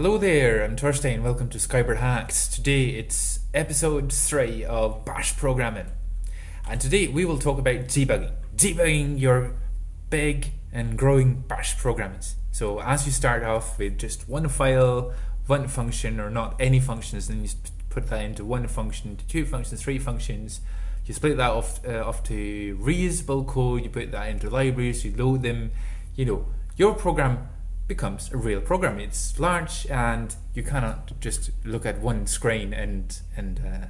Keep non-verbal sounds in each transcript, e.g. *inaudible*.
Hello there, I'm Torstein. Welcome to Skybert Hacks. Today it's episode 3 of Bash programming. And today we will talk about debugging. Debugging your big and growing Bash programs. So as you start off with just one file, one function, or not any functions, then you put that into one function, to two functions, three functions. You split that off, uh, off to reusable code, you put that into libraries, you load them. You know, your program becomes a real program. It's large, and you cannot just look at one screen and and uh,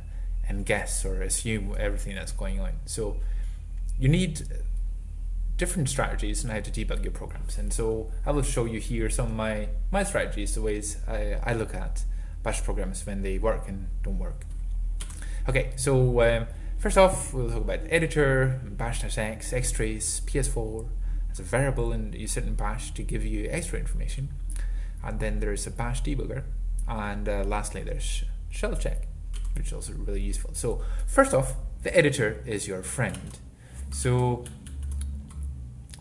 and guess or assume everything that's going on. So you need different strategies on how to debug your programs. And so I will show you here some of my my strategies, the ways I, I look at Bash programs when they work and don't work. Okay, so um, first off, we'll talk about editor, bash-x, xtrace, ps4, as a variable and you set in bash to give you extra information. And then there's a bash debugger. And uh, lastly, there's shell check, which is also really useful. So first off, the editor is your friend. So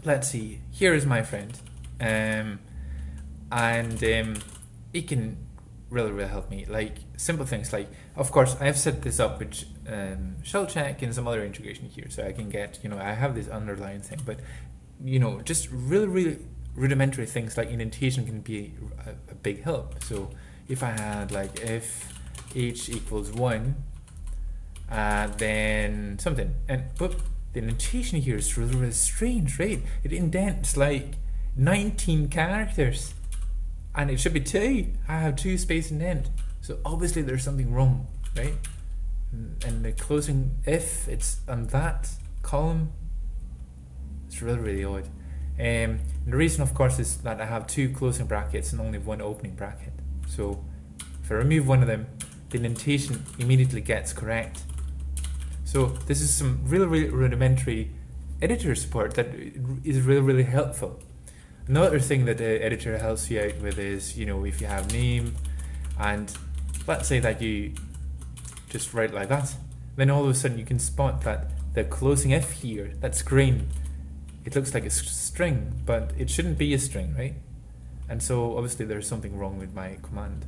let's see, here is my friend. Um, and um, it can really, really help me. Like simple things like, of course, I have set this up with um, shell check and some other integration here. So I can get, you know, I have this underlying thing, but you know, just really, really rudimentary things like indentation can be a, a big help. So if I had like if h equals one, uh, then something, and but the indentation here is really, really strange, right? It indents like 19 characters, and it should be two. I have two space indent, so obviously there's something wrong, right? And the closing if it's on that column it's really, really odd. Um, the reason, of course, is that I have two closing brackets and only one opening bracket. So if I remove one of them, the indentation immediately gets correct. So this is some really, really rudimentary editor support that is really, really helpful. Another thing that the editor helps you out with is, you know, if you have name and let's say that you just write like that, then all of a sudden you can spot that the closing F here, that's green, it looks like a string, but it shouldn't be a string, right? And so obviously there's something wrong with my command.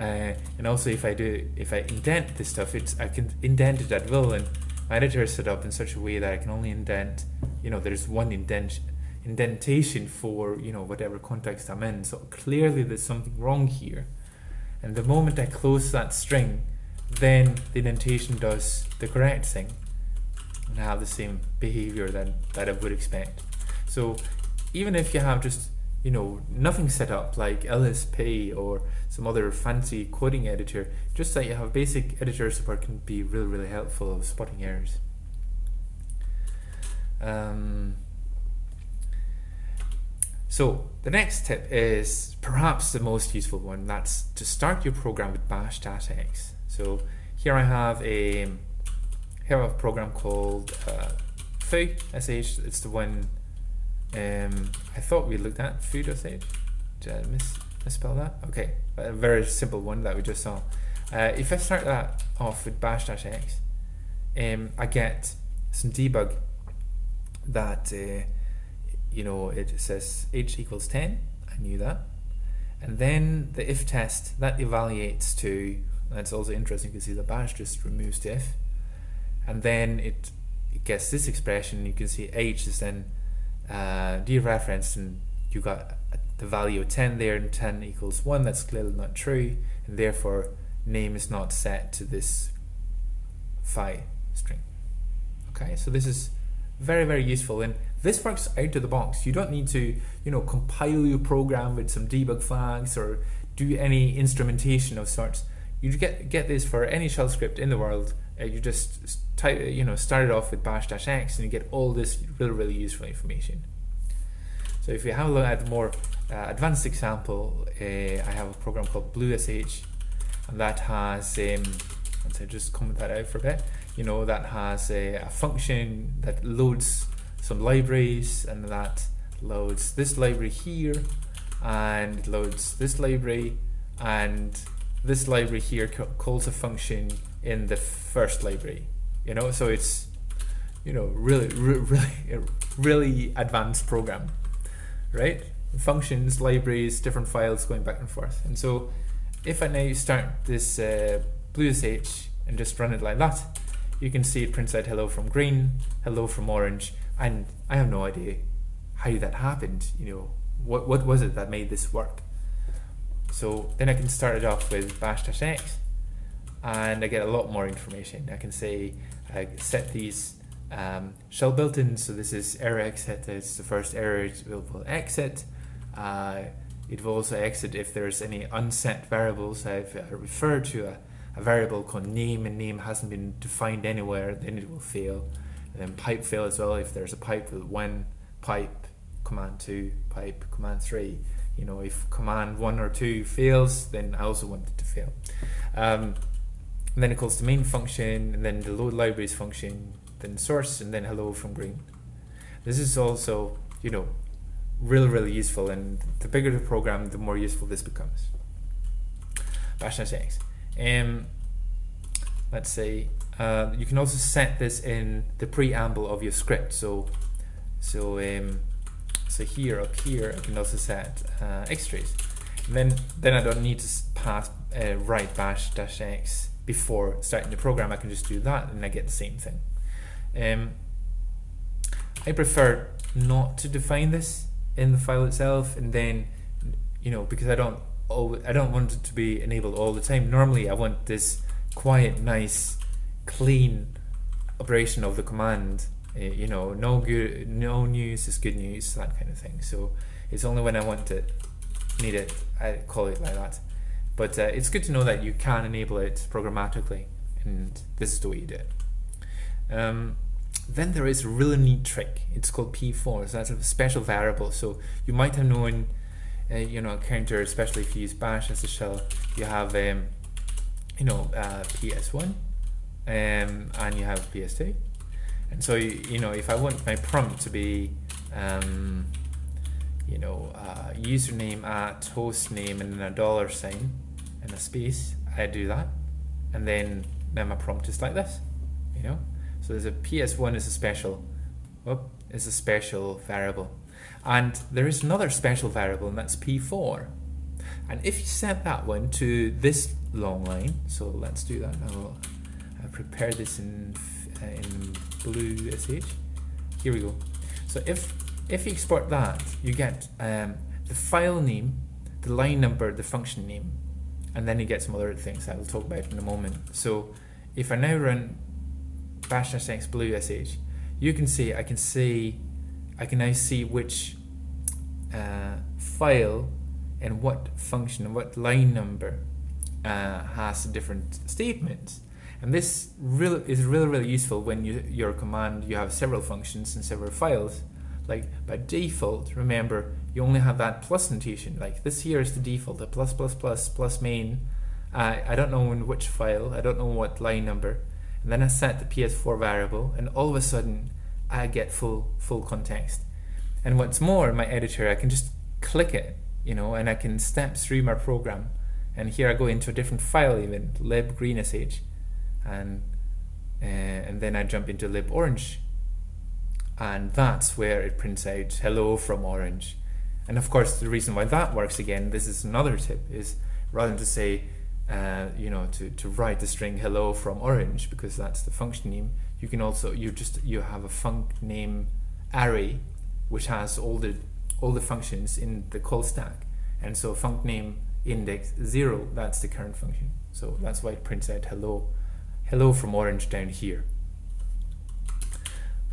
Uh, and also if I do, if I indent this stuff, it's I can indent it at will, and my editor is set up in such a way that I can only indent, you know, there's one indent indentation for you know whatever context I'm in. So clearly there's something wrong here. And the moment I close that string, then the indentation does the correct thing and have the same behavior that, that I would expect. So even if you have just you know nothing set up like LSP or some other fancy coding editor, just that you have basic editor support can be really really helpful of spotting errors. Um, so the next tip is perhaps the most useful one. That's to start your program with bash-x. So here I have a here I have a program called uh, foo sh. It's the one um, I thought we looked at foo.sh. Did I miss, misspell that? Okay, a very simple one that we just saw. Uh, if I start that off with bash-x, um, I get some debug that uh, you know it says h equals 10. I knew that. And then the if test that evaluates to, that's also interesting to see the bash just removes the if and then it, it gets this expression. You can see h is then uh, dereferenced, and you got the value of 10 there, and 10 equals 1. That's clearly not true, and therefore name is not set to this phi string. Okay, so this is very very useful and this works out of the box you don't need to you know compile your program with some debug flags or do any instrumentation of sorts you get get this for any shell script in the world uh, you just type, you know, start it off with bash dash x and you get all this really, really useful information. So if you have a look at the more uh, advanced example, uh, I have a program called BlueSH, and that has, um, let's say just comment that out for a bit, you know, that has a, a function that loads some libraries, and that loads this library here, and loads this library, and this library here calls a function in the first library you know so it's you know really really really advanced program right functions, libraries, different files going back and forth. And so if I now start this uh, BlueSH and just run it like that, you can see it prints out hello from green, hello from orange, and I have no idea how that happened. You know, what what was it that made this work? So then I can start it off with bash-x, and I get a lot more information. I can say I set these um, shell built-in. So this is error exit. It's the first error it will exit. Uh, it will also exit if there's any unset variables. I've uh, referred to a, a, variable called name and name hasn't been defined anywhere, then it will fail. And then pipe fail as well if there's a pipe with one pipe, command two, pipe, command three. You know, if command one or two fails, then I also want it to fail. Um, and then it calls the main function, and then the load libraries function, then source, and then hello from green. This is also, you know, really, really useful. And the bigger the program, the more useful this becomes. Bash.x. Um, let's say uh, you can also set this in the preamble of your script. So, so, um, so here up here, I can also set uh, X-trace. Then, then I don't need to pass uh, write bash-x before starting the program. I can just do that, and I get the same thing. Um, I prefer not to define this in the file itself and then you know because I don't I don't want it to be enabled all the time normally I want this quiet nice clean operation of the command uh, you know no good no news is good news that kind of thing so it's only when I want it need it I call it like that but uh, it's good to know that you can enable it programmatically and this is the way you do it um, then there is a really neat trick. It's called PS4. So that's a special variable. So you might have known, uh, you know, a counter, especially if you use Bash as a shell. You have, um, you know, uh, PS1, um, and you have PS2. And so you, you know, if I want my prompt to be, um, you know, uh, username at host name and then a dollar sign and a space, I do that, and then now my prompt is like this, you know. So there's a PS1 is a special, whoop, is a special variable. And there is another special variable and that's PS4. And if you set that one to this long line, so let's do that. I will I prepare this in, uh, in blue SH. Here we go. So if if you export that, you get um, the file name, the line number, the function name, and then you get some other things I will talk about in a moment. So if I now run bash.x blue sh, you can see, I can see, I can now see which uh, file and what function and what line number uh, has different statements. And this really is really, really useful when you, your command, you have several functions and several files. Like by default, remember, you only have that plus notation. Like this here is the default, the plus, plus, plus, plus main. Uh, I don't know in which file, I don't know what line number and then I set the PS4 variable, and all of a sudden I get full full context. And what's more, in my editor, I can just click it, you know, and I can step through my program. And here I go into a different file, even lib green and uh, and then I jump into lib orange, and that's where it prints out hello from orange. And of course, the reason why that works again, this is another tip, is rather than to say uh, you know, to, to write the string hello from orange because that's the function name. You can also you just you have a func name array which has all the all the functions in the call stack, and so func name index zero that's the current function. So that's why it prints out hello hello from orange down here.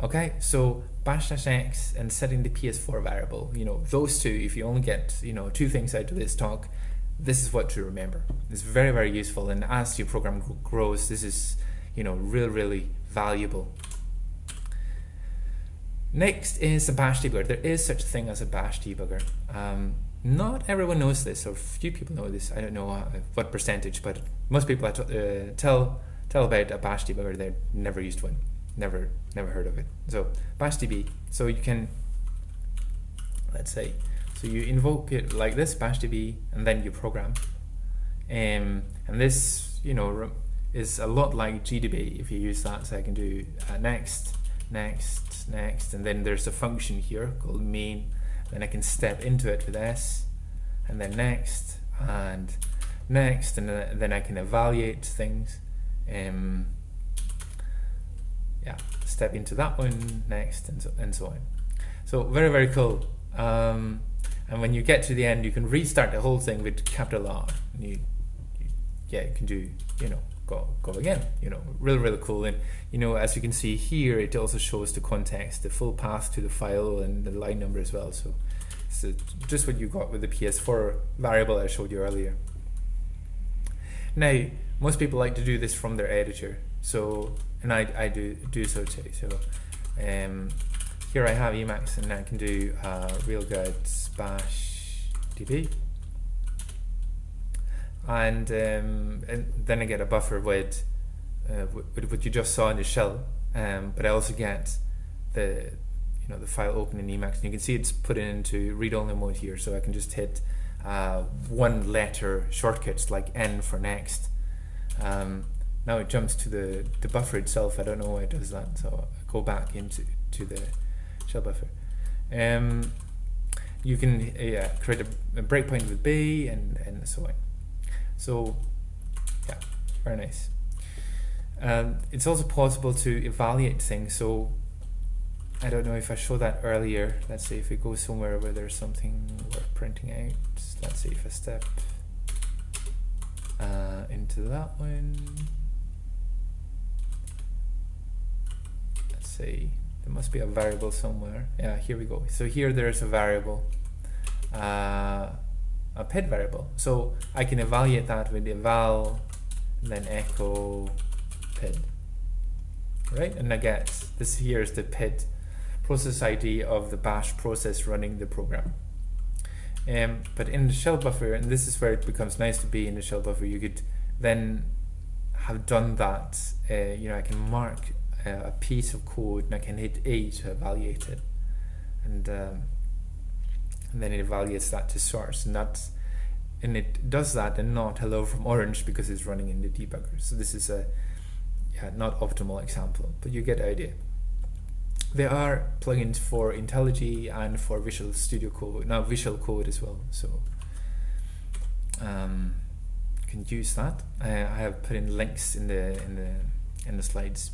Okay, so bash-x and setting the PS4 variable, you know, those two, if you only get, you know, two things out of this talk, this is what to remember. It's very, very useful. And as your program grows, this is, you know, really, really valuable. Next is a bash debugger. There is such a thing as a bash debugger. Um, not everyone knows this, or few people know this. I don't know uh, what percentage, but most people I uh, tell tell about a bash debugger. They've never used one, never never heard of it. So bash db. So you can, let's say, so you invoke it like this, bashdb, and then you program. Um, and this, you know, is a lot like GDB if you use that. So I can do uh, next, next, next, and then there's a function here called main, then I can step into it with S, and then next, and next, and then I can evaluate things. Um, yeah, step into that one next, and so, and so on. So very very cool. Um, and when you get to the end, you can restart the whole thing with capital R. And you, you, yeah, you can do you know go go again. You know, really really cool. And you know, as you can see here, it also shows the context, the full path to the file, and the line number as well. So it's just what you got with the PS4 variable I showed you earlier. Now, most people like to do this from their editor. So, and I, I do do so too. So, um, here I have Emacs, and I can do uh, good bash db and, um, and then I get a buffer with, uh, with what you just saw in the shell, um, but I also get the you know the file open in Emacs, and you can see it's put into read-only mode here, so I can just hit uh, one letter shortcuts like N for next. Um, now it jumps to the, the buffer itself. I don't know why it does that, so I go back into to the shell buffer. Um, you can uh, create a, a breakpoint with B and, and so on. So yeah, very nice. Um, it's also possible to evaluate things. So I don't know if I showed that earlier. Let's see if we go somewhere where there's something worth printing out. Let's see if I step uh, into that one. Let's. There must be a variable somewhere. Yeah, here we go. So here there's a variable. Uh, a PID variable. So I can evaluate that with eval, then echo PID, right? And I get this here is the PID process ID of the bash process running the program. Um, but in the shell buffer, and this is where it becomes nice to be in the shell buffer, you could then have done that. Uh, you know, I can mark uh, a piece of code and I can hit A to evaluate it, and um, and then it evaluates that to source and that's and it does that and not hello from orange because it's running in the debugger. So this is a yeah, not optimal example but you get the idea. There are plugins for IntelliJ and for Visual Studio Code now Visual Code as well so um, you can use that. I, I have put in links in the in the in the slides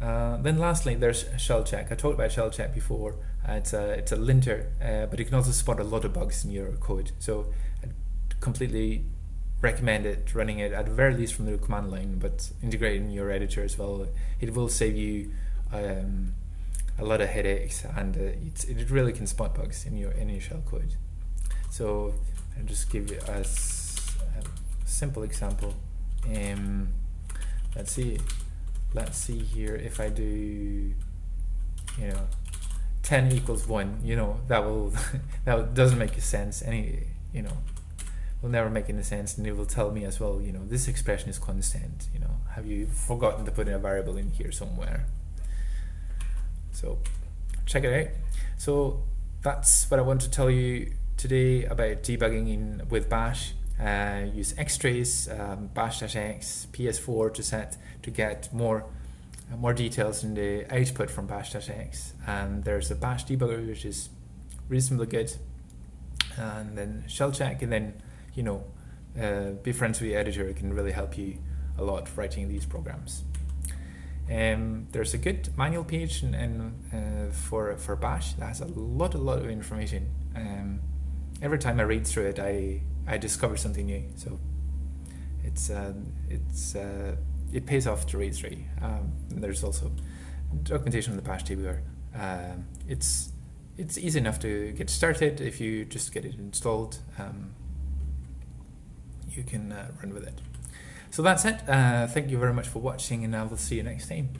uh, then lastly, there's shell check. I talked about shell check before. Uh, it's a it's a linter, uh, but you can also spot a lot of bugs in your code. So I completely recommend it running it at the very least from the command line, but integrating your editor as well. It will save you um, a lot of headaches, and uh, it really can spot bugs in your in your shell code. So I'll just give you a, a simple example. Um, let's see let's see here if I do you know 10 equals 1 you know that will *laughs* that doesn't make sense any you know will never make any sense and it will tell me as well you know this expression is constant you know. Have you forgotten to put in a variable in here somewhere? So check it out. So that's what I want to tell you today about debugging in with bash uh, use xtrace, um, bash-x, ps4 to set to get more uh, more details in the output from bash-x. And there's a bash debugger which is reasonably good, and then shell check, and then you know uh, be friends with the editor. It can really help you a lot writing these programs. Um, there's a good manual page and, uh, for for Bash that has a lot, a lot of information. Um, every time I read through it, I I discover something new. So it's uh, it's uh, it pays off to read through. Um, there's also documentation on the Bash debugger. Um, it's it's easy enough to get started if you just get it installed. Um, you can uh, run with it. So that's it. Uh, thank you very much for watching, and I will see you next time.